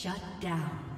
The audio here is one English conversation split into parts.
Shut down.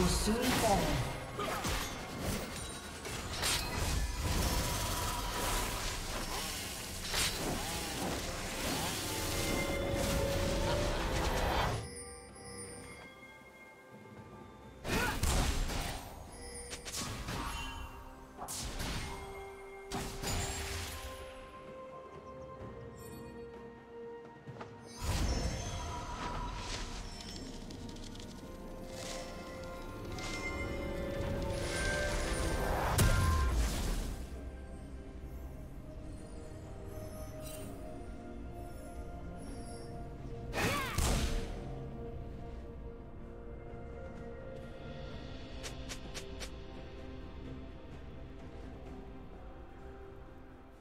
Will soon fall.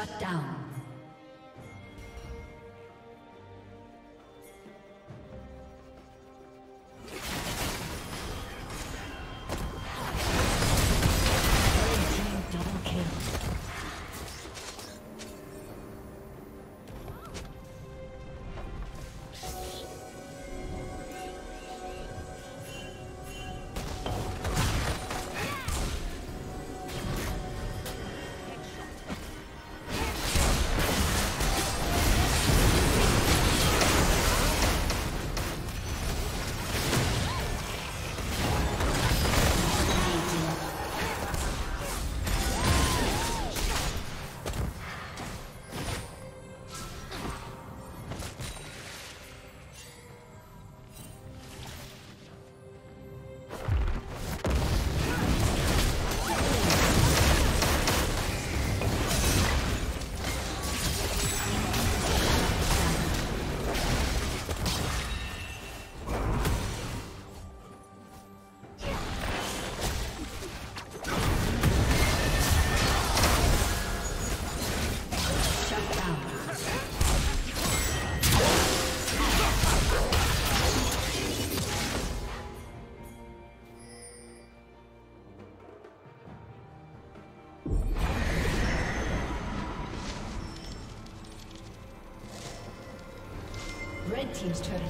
Shut down. Team's turret